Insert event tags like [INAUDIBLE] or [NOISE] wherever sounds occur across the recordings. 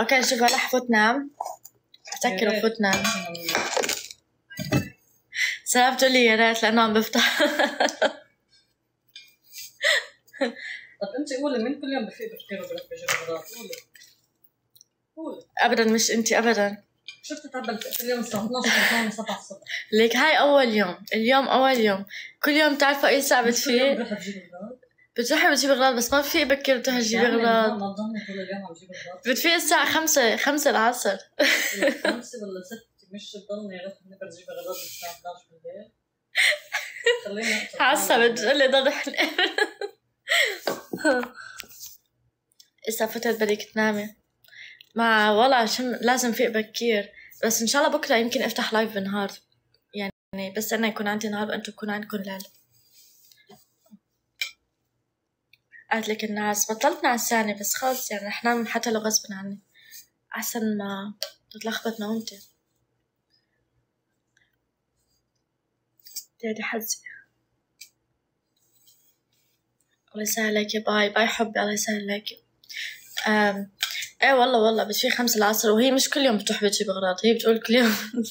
okay شوف هلا حفوت نام افتكر وفوت نام سلام بتقول لي يا ريت لأنه عم بفتح طب انت قولي مين كل يوم بفيق بفطر وبروح بغداد قولي. قولي. ابدا مش انت ابدا. شفت تعبان كل يوم؟ الساعة 12 2 7 الصبح. ليك هاي أول يوم. اليوم أول يوم. كل يوم بتعرفوا اي ساعه بتفيق بجيب بتروحي بتجيبي غراض بس ما بتفيق بكير بتروحي تجيبي غراض ما تضلني طول اليوم عم جيب بغداد بتفيق الساعة خمسة خمسة العصر. [LAUGHS] خمسة ولا ستة مش تضلني أروح نقدر أجيب بغداد الساعة 11 بالليل. خلينا عصبت بتقولي ضل [LAUGHS] إذا فتت بدك تنامي. مع والله شم لازم فيق بكير بس إن شاء الله بكرة يمكن أفتح لايف بالنهار. يعني بس أنا يكون عندي نهار وأنتم يكون عندكم ليل قالت لك الناس بطلت نعسانة بس خلص يعني رح نام حتى لو غصب عني. أحسن ما تتلخبط نومتي دادي حزي الله يسهل لك bye bye حبي الله يسهل لك. أم. إيه والله والله بس في خمسة العصر وهي مش كل يوم بتروح بتجيب أغراض هي بتقول كل يوم. [LAUGHS]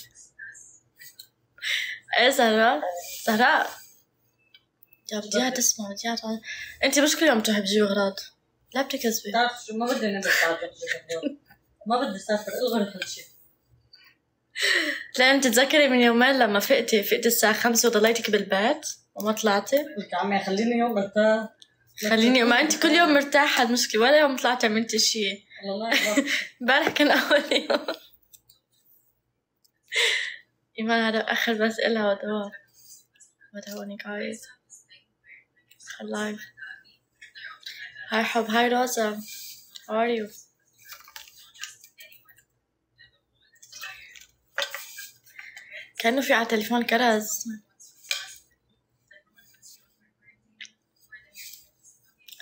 إيه زهراء زهراء يا بديها تسمع بديها تعال انت مش كل يوم بتروحي بتجيبي أغراض؟ لا بتكذبي. بتعرف شو؟ ما بدي بعد ما بدي أسافر شيء. لا انت تذكري من يومين لما فقتي فقتي الساعة خمسة وضليتك بالبيت وما طلعتي؟ قلت عمي خليني يوم مرتاح. خليني ما انت كل يوم مرتاحة المشكلة ولا يوم طلعتي عملتي شي والله. امبارح كان أول يوم. إيمان هذا آخر بس إلها ودوار. ودعوني guys. خلايف هاي حب هاي روزا how are you? كأنه في على التليفون كرز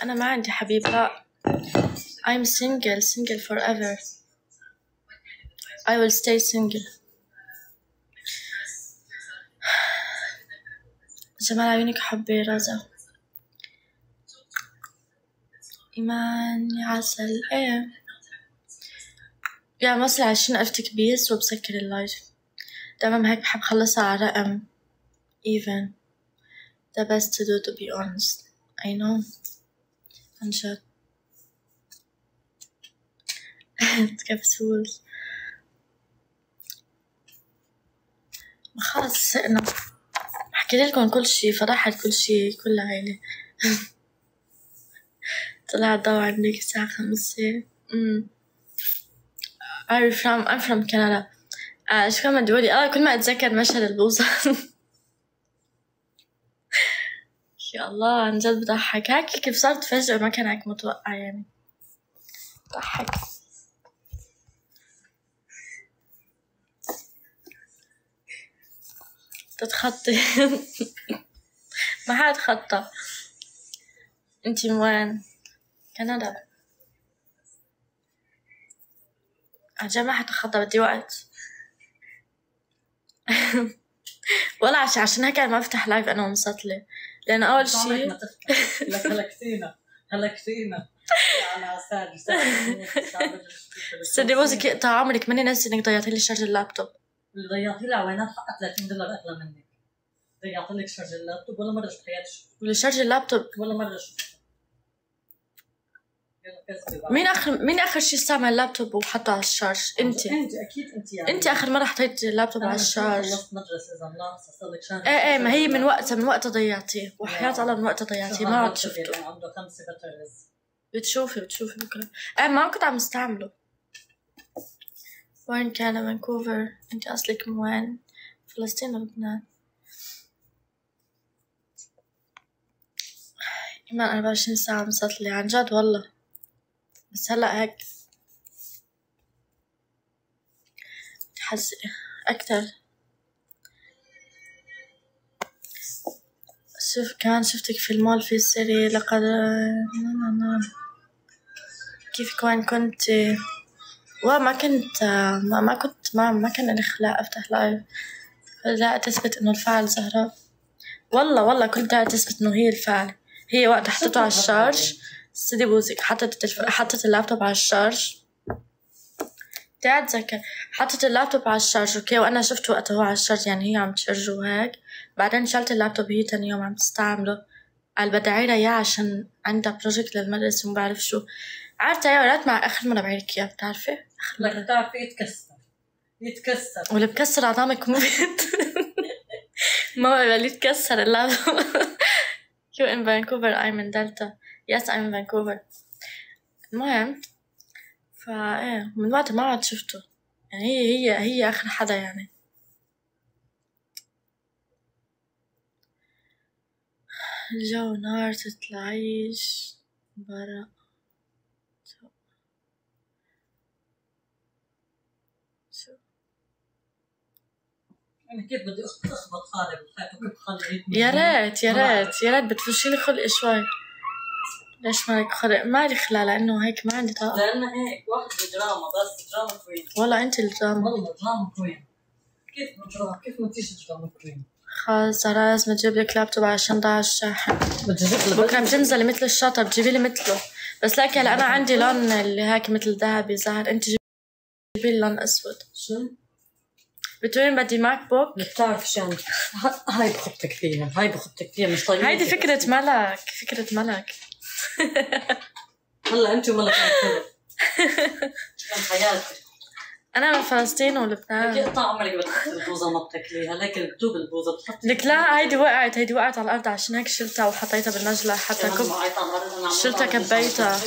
أنا ما عندي حبيب لا. I'm single single forever. I will stay single. جمال عيونك حبي رزا. إيمان يا عسل. إيه. يا مصر عشرين ألف تكبيس وبسكر اللايف؟ دايما هيك بحب خلصها على رقم even. The best to do to be honest. I know. عن جد. [LAUGHS] ما خلص سقنا. بحكي لكم كل شي فضحت كل شي كل عيلة. [LAUGHS] طلع الضوء عندك الساعة خمسة. I'm from I'm from Canada. آه شو كمان دولي آه كل ما أتذكر مشهد البوصة. [LAUGHS] يا الله عن جد بضحك. هيك كيف صارت فجأة ما كان هيك متوقع يعني. بضحك تتخطي [LAUGHS] ما حد خطى أنتي من وين؟ كندا عجب ما حتخطى بدي وقت ولا عشان عشان هيك ما بفتح لايف أنا ومسطلة لأن أول عمرك شي ما تفتح. لك هلكتينا هلكتينا استني موزك يقطع عمرك ماني ناسي إنك ضيعتي لي charge اللابتوب. اللي ضيعتي لي عوينات حقها 30 دولار أغلى منك. ضيعت لك charge اللابتوب ولا مرة شفت حياتي ولا charge اللابتوب. ولا مرة شفت. مين اخر مين آخر شي استعمل اللابتوب وحطه على ال charge؟ أنت. أنت أكيد أنت يعني. أنت آخر مرة حطيتي اللابتوب على ال charge. خلصت مدرسة إذا ناقصه صار لك شهر إيه إيه ما هي من وقتها من وقتها ضيعتيه وحياة الله من وقتها ضيعتيه ما عاد شفته. يعني عنده خمسه بتشوفي بتشوفي بكرة. إيه ما كنت عم استعمله. وين كان؟ فانكوفر. أنت أصلك من وين؟ فلسطين ولا لبنان؟ إيمان 24 ساعة مسطلة عن جد والله. بس هلا هيك حز أكتر. شوف كمان شفتك في المول في السري لقد كيف وين كنت؟ وما كنت ما, ما كنت ما, ما كان لي أفتح live لا تثبت إنه الفعل زهراء والله والله كنت تثبت إنه هي الفعل. هي وقت حطيته على ال charge. سدي بوزك حطت التلف... حطت اللابتوب على ال charge. بدي اتذكر حطيت اللابتوب على ال charge. okay وأنا شفته وقتها هو على ال charge. يعني هي عم تشرج وهيك. بعدين شلت اللابتوب هي تاني يوم عم تستعمله. قال بدي اعيرها إياه عشان عندها project للمدرسة وما بعرف شو. عرفت يا ولاد مع آخر مرة بعيرك اياه بتعرفي؟ آخر لك مرة. بتعرفي يتكسر. يتكسر. واللي بكسر عظامك موت [LAUGHS] ما بقى يتكسر اللابتوب. you in Vancouver I'm in Delta yes I'm in Vancouver المهم فا إيه من وقتها ما عاد شفته. يعني هي هي هي آخر حدا يعني. الجو نار تطلعيش برا. أنا كيف بدي أخبط خلي يا ريت يا ريت يا ريت بتفشي لي خلقي شوي. ليش مالك خلق؟ مالي خلق لأنه هيك ما عندي طاقة. لأن هيك واحد دراما بس drama queen. والله أنت الدراما. والله drama queen. كيف دراما كيف ما تيجي drama queen؟ خلص زهرة لازم تجيب لك لابتوب عشان ضاع الشاحن. بكرة بتنزلي مثل الشاطر بتجيبي لي مثله. بس لك هلا أنا عندي لون اللي هيك مثل ذهبي زهر. أنت جيبي لي لون أسود. شو؟ بتقولين بدي MacBook؟ بتعرف شو ه- هاي بخطك فيها هاي بخطك فيها مش طيب هيدي فكرة ملك فكرة ملك. هلا انت وملك عم تفرق. كان حياتي. أنا من فلسطين ولبنان. قطع عمرك بتحط البوزه ما بتاكليها ليك بتدوب البوزه بتحط لك لا هيدي وقعت هيدي وقعت على الأرض عشان هيك شلتها وحطيتها بالنجلة حتى كب شلتها كبيتها.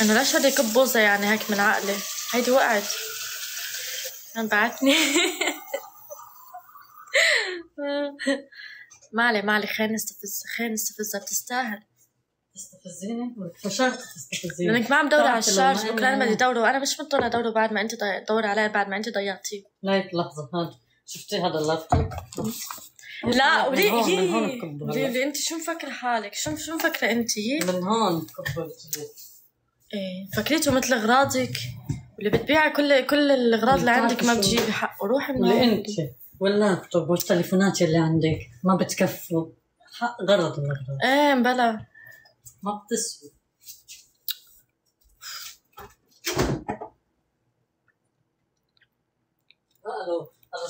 انه ليش هيدي كب بوزة يعني هيك من عقلي؟ هيدي وقعت. [LAUGHS] كان بعتني مالي مالي خلينا نستفز خلينا نستفزها بتستاهل تستفزيني فشلت تستفزيني لأنك ما عم دور على الشارج بكره أنا بدي دوره وأنا مش مضطرة ادوره بعد ما أنت ضي- دور عليه بعد ما أنت ضيعتيه. ليك لحظة هاد شفتي هذا اللابتوب؟ لا وليه هون- من هون ليه أنت شو مفكرة حالك؟ شو شو مفكرة أنت؟ من هون بكبه إيه فكريته مثل أغراضك واللي بتبيعي كل كل الأغراض اللي عندك ما؟ بتجيبي حقه. روحي من. أنت. واللابتوب والتليفونات اللي عندك ما بتكفوا. حق غرض من الغرض. إيه بلا. ما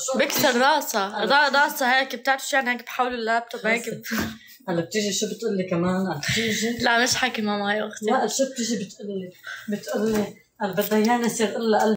شو؟ بكسر راسها. را- راسها هيك بتعرف شو يعني؟ هيك بحول اللابتوب هيك هلا بتيجي شو بتقول لي كمان؟ بتيجي؟ لا مش حكي ماما هي أختي. لا شو بتيجي بتقول لي؟ بتقول لي بدها ايانا يصير الا